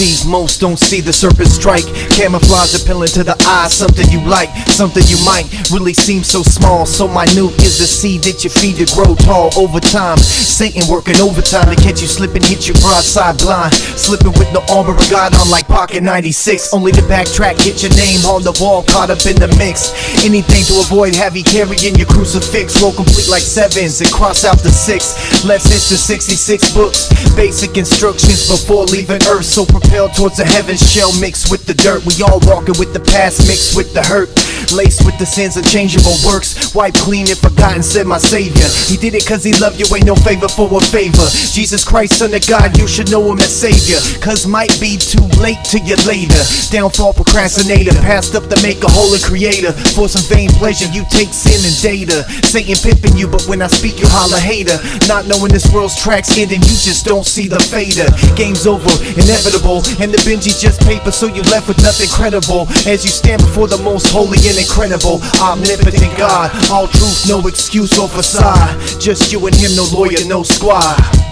see, most don't see the serpent strike. Camouflage appealing to the eye, something you like, something you might really seem so small, so minute is the seed that you feed to grow tall over time. Satan working overtime to catch you slipping, hit you broadside blind. Slipping with no armor of God on like Pac in 96. Only to backtrack, get your name on the wall, caught up in the mix. Anything to avoid heavy carrying your crucifix. Roll complete like sevens and cross out the six. Hit the 66 books. Basic instructions before leaving Earth. So propelled towards the heavens, shell mixed with the dirt. We all walking with the past mixed with the hurt. Laced with the sins of changeable works. Wipe clean and forgotten, said my Savior. He did it cause he loved you, ain't no favor for a favor. Jesus Christ, Son of God, you should know him as Savior. Cause might be too late to you later. Downfall procrastinator, passed up to make a holy creator. For some vain pleasure, you take sin and data. Satan pimping you, but when I speak, you holler hater. Not knowing this world's tracks ending, you just don't see the fader. Game's over, inevitable, and the Benji just paper, so you left with nothing credible. As you stand before the most holy incredible, omnipotent God, all truth, no excuse or facade. Just you and him, no lawyer, no squad.